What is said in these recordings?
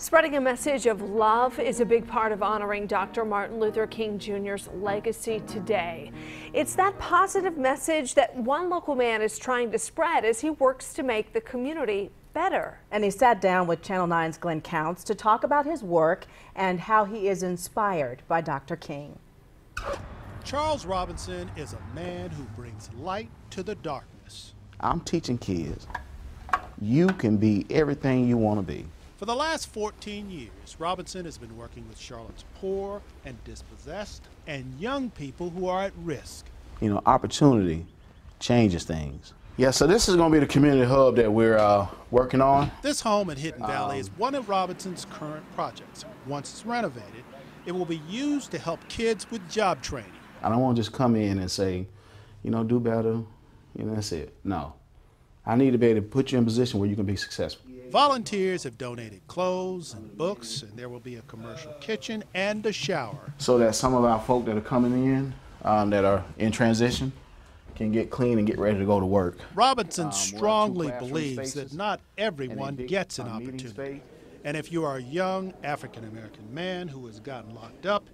Spreading a message of love is a big part of honoring Dr. Martin Luther King Jr.'s legacy today. It's that positive message that one local man is trying to spread as he works to make the community better. And he sat down with Channel 9's Glenn Counts to talk about his work and how he is inspired by Dr. King. Charles Robinson is a man who brings light to the darkness. I'm teaching kids you can be everything you want to be. For the last 14 years, Robinson has been working with Charlotte's poor and dispossessed and young people who are at risk. You know, opportunity changes things. Yeah, so this is going to be the community hub that we're uh, working on. This home in Hidden Valley is one of Robinson's current projects. Once it's renovated, it will be used to help kids with job training. I don't want to just come in and say, you know, do better, you know, that's it. No. I need to be able to put you in a position where you can be successful. Volunteers have donated clothes and books, and there will be a commercial kitchen and a shower. So that some of our folk that are coming in, um, that are in transition, can get clean and get ready to go to work. Robinson um, strongly believes that not everyone big, gets an opportunity. And if you are a young African American man who has gotten locked up,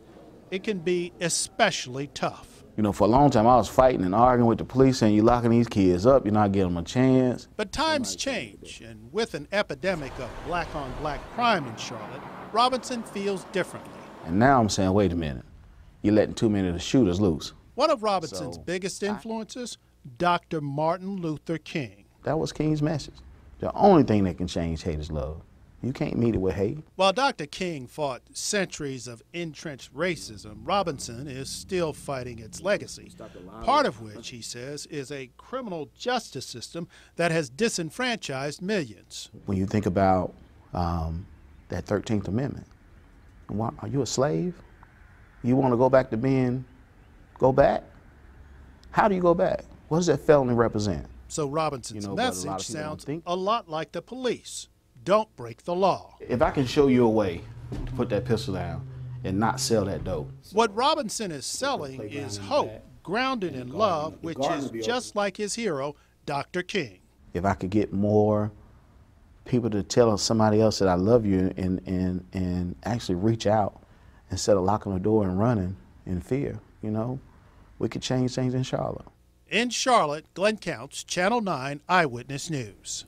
it can be especially tough. You know, for a long time I was fighting and arguing with the police saying you're locking these kids up, you're not giving them a chance. But times change, and with an epidemic of black on black crime in Charlotte, Robinson feels differently. And now I'm saying, wait a minute, you're letting too many of the shooters loose. One of Robinson's so, biggest influences, I, Dr. Martin Luther King. That was King's message. The only thing that can change hate is love. You can't meet it with hate. While Dr. King fought centuries of entrenched racism, Robinson is still fighting its legacy. Part of which, he says, is a criminal justice system that has disenfranchised millions. When you think about um, that 13th Amendment, are you a slave? You want to go back to being, go back? How do you go back? What does that felony represent? So Robinson's you know, message a sounds a lot like the police don't break the law. If I can show you a way to put that pistol down and not sell that dope. What Robinson is selling is hope grounded in love, which is just like his hero, Dr. King. If I could get more people to tell somebody else that I love you and, and, and actually reach out instead of locking the door and running in fear, you know, we could change things in Charlotte. In Charlotte, Glenn Counts, Channel 9 Eyewitness News.